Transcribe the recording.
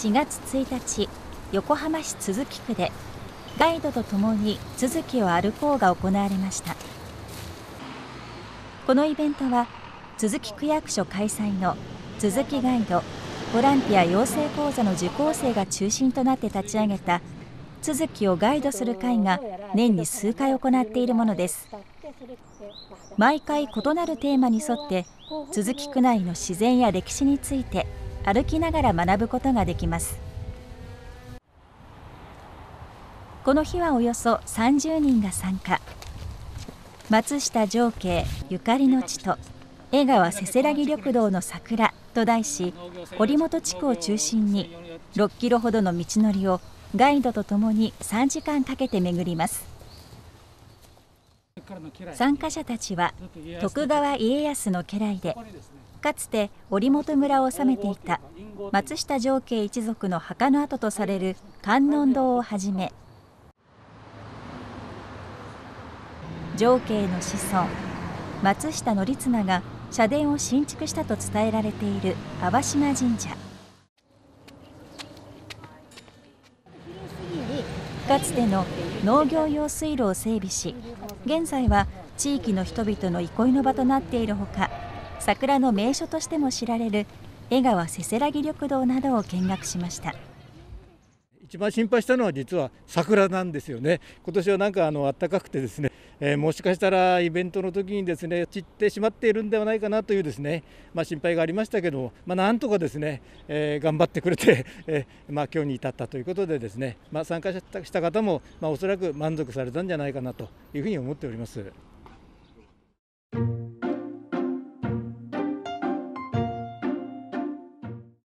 4月1日横浜市都筑区でガイドとともに都筑を歩こうが行われました。このイベントは都筑区役所開催の都筑ガイドボランティア養成講座の受講生が中心となって立ち上げた都築をガイドする会が年に数回行っているものです。毎回異なるテーマに沿って都筑区内の自然や歴史について歩きながら学ぶことができます。この日はおよそ30人が参加。松下情景ゆかりの地と江川せせらぎ緑道の桜と題し堀本地区を中心に6キロほどの道のりをガイドとともに3時間かけて巡ります。参加者たちは徳川家康の家来でかつて織本村を治めていた松下城家一族の墓の跡とされる観音堂をはじめ城家の子孫松下則綱が社殿を新築したと伝えられている淡島神社。かつての農業用水路を整備し現在は地域の人々の憩いの場となっているほか桜の名所としても知られる江川せせらぎ緑道などを見学しました一番心配したのは実は桜なんですよね今年はなんかあの暖かくてですねえー、もしかしたらイベントの時にですね散ってしまっているんではないかなというですね、まあ、心配がありましたけど、まあ、なんとかですね、えー、頑張ってくれて、えー、まあ、今日に至ったということでですね、まあ、参加した方も、まあ、おそらく満足されたんじゃないかなというふうに思っております。